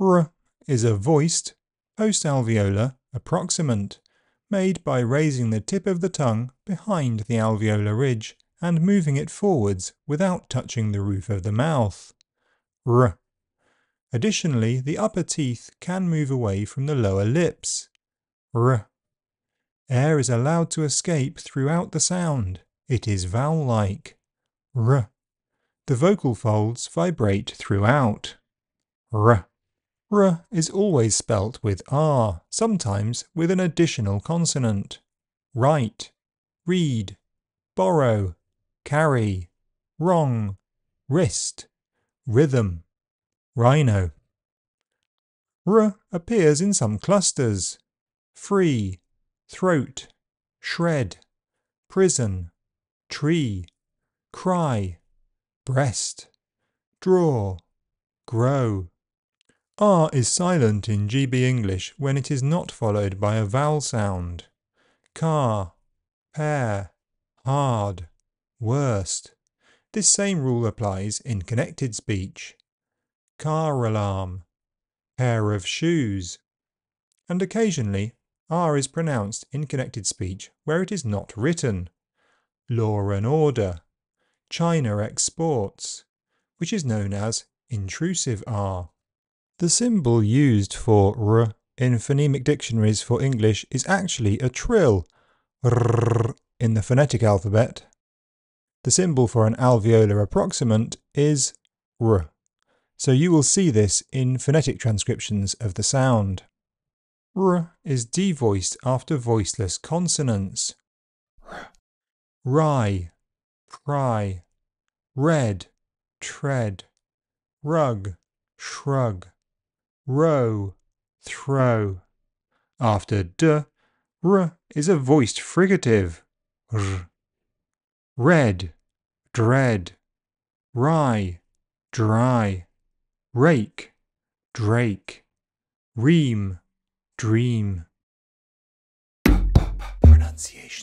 R is a voiced, post-alveolar approximant made by raising the tip of the tongue behind the alveolar ridge and moving it forwards without touching the roof of the mouth. R. Additionally, the upper teeth can move away from the lower lips. R. Air is allowed to escape throughout the sound. It is vowel-like. R. The vocal folds vibrate throughout. R. R is always spelt with R, sometimes with an additional consonant. Write, read, borrow, carry, wrong, wrist, rhythm, rhino. R appears in some clusters. Free, throat, shred, prison, tree, cry, breast, draw, grow. R is silent in GB English when it is not followed by a vowel sound. Car, pair, hard, worst. This same rule applies in connected speech. Car alarm, pair of shoes. And occasionally, R is pronounced in connected speech where it is not written. Law and order, China exports, which is known as intrusive R. The symbol used for r in phonemic dictionaries for English is actually a trill r in the phonetic alphabet. The symbol for an alveolar approximant is r, so you will see this in phonetic transcriptions of the sound. R is devoiced after voiceless consonants. Rye, pry, red, tread, rug, shrug row, throw. After d, r is a voiced fricative, r. Red, dread. Rye, dry. Rake, drake. Ream, dream. Pronunciation.